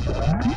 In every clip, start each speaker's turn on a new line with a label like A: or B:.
A: Thank you.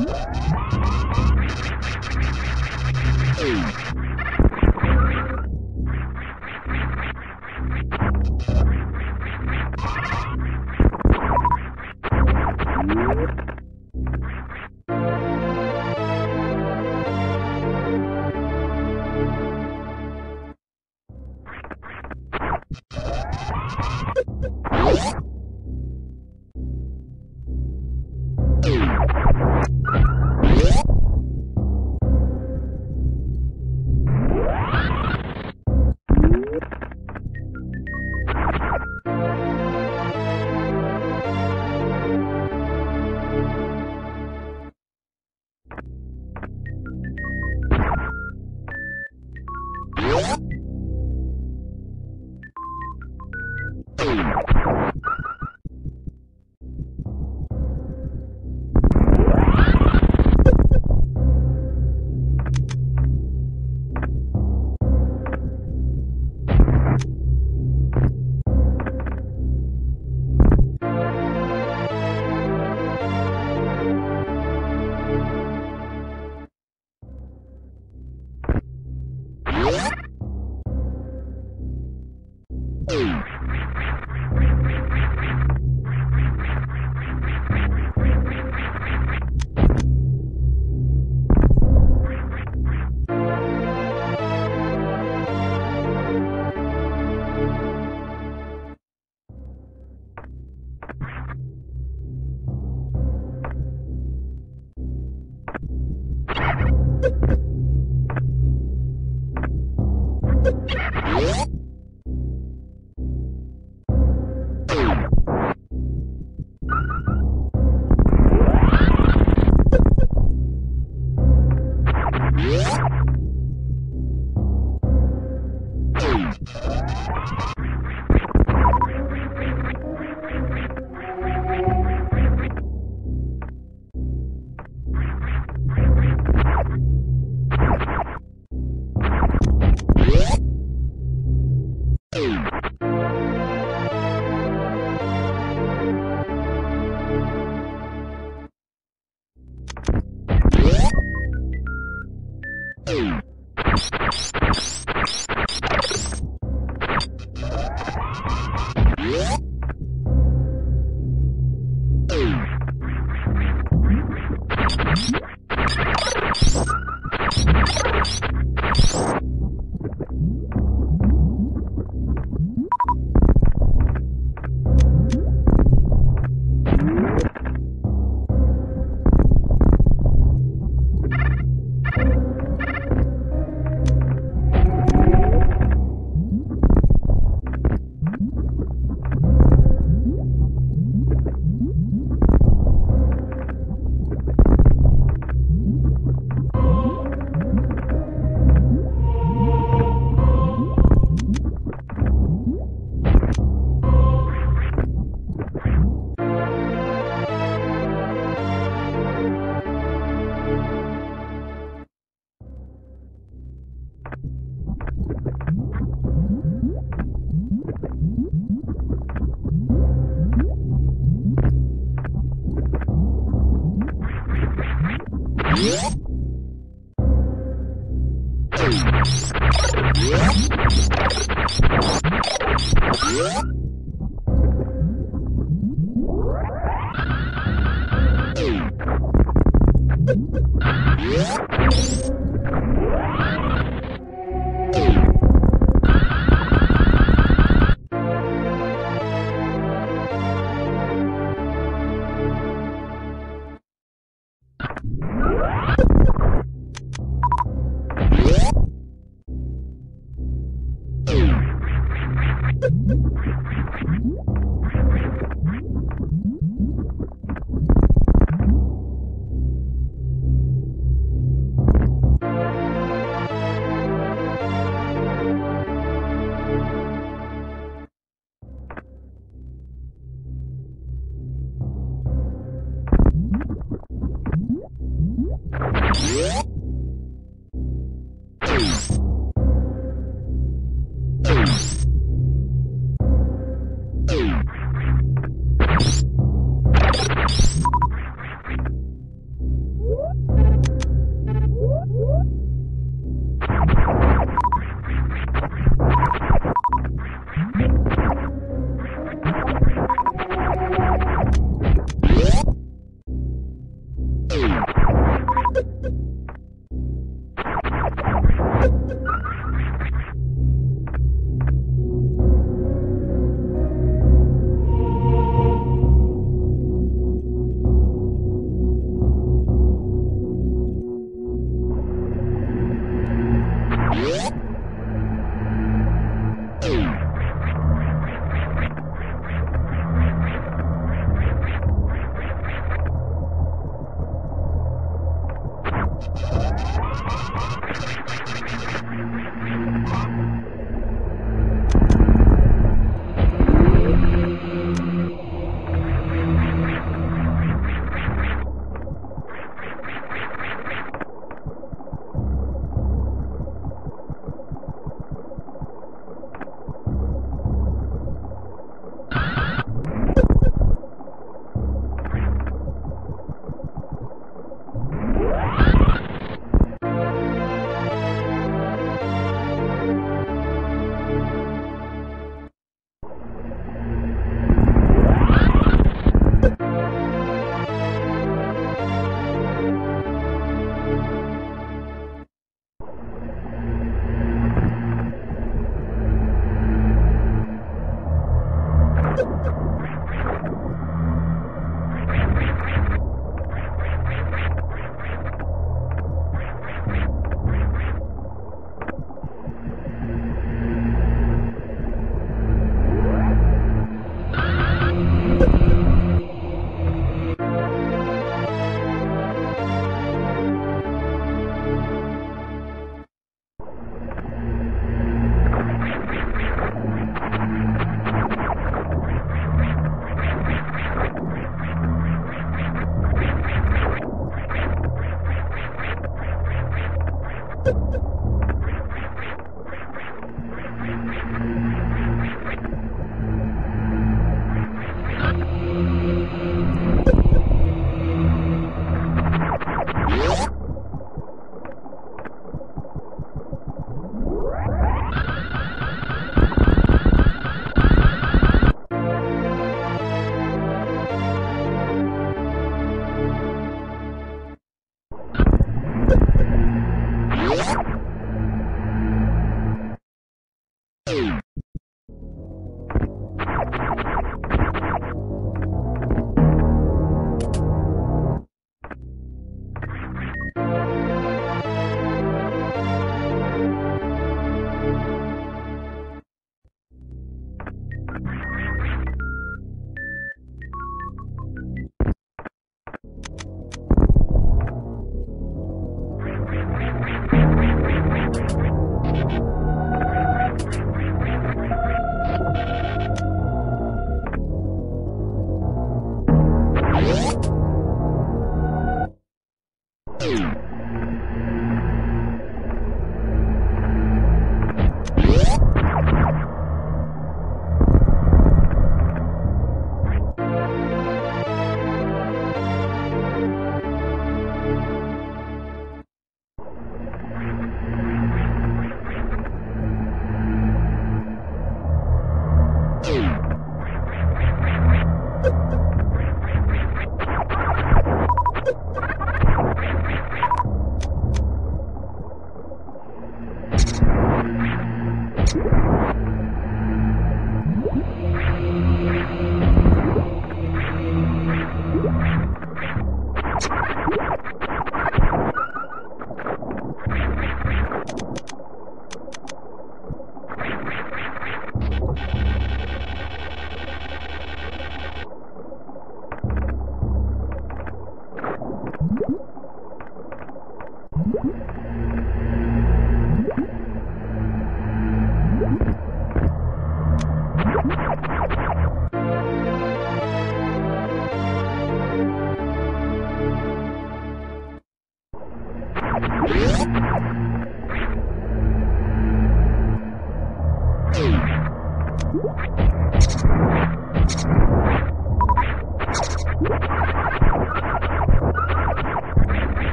A: Ooh. Thank you.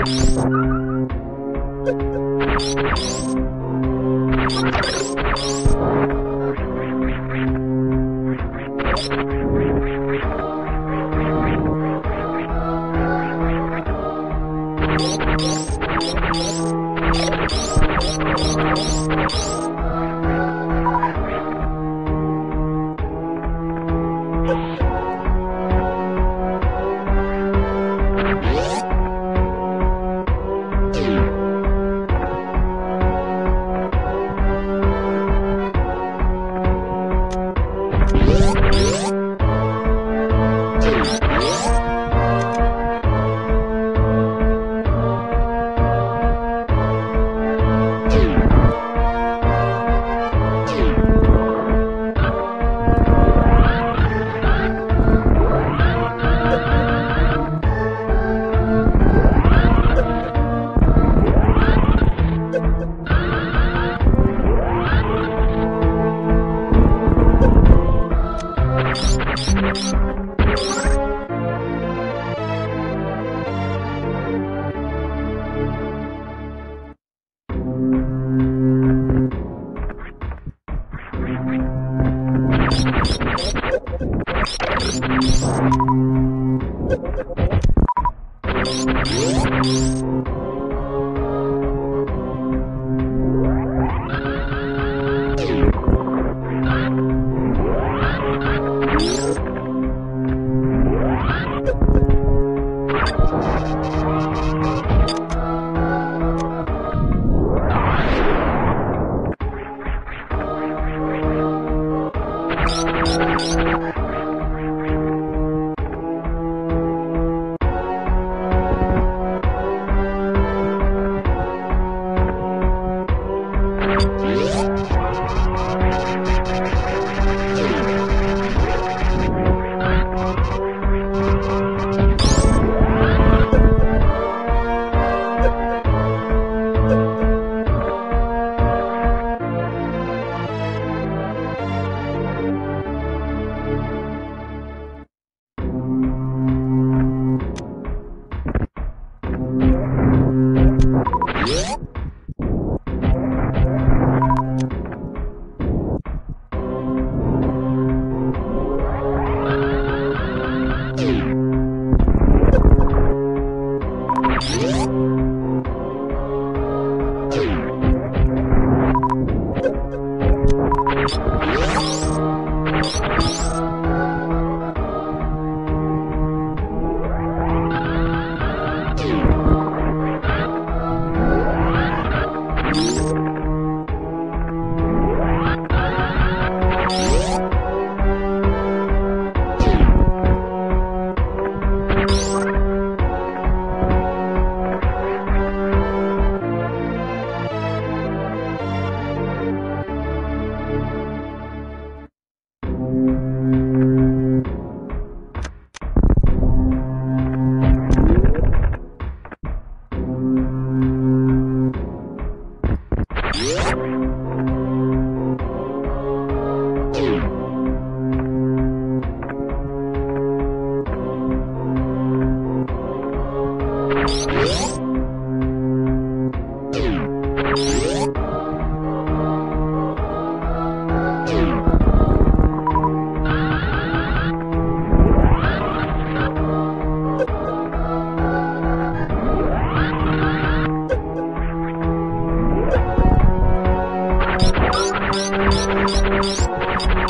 A: Thank you.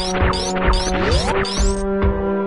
A: Thank you.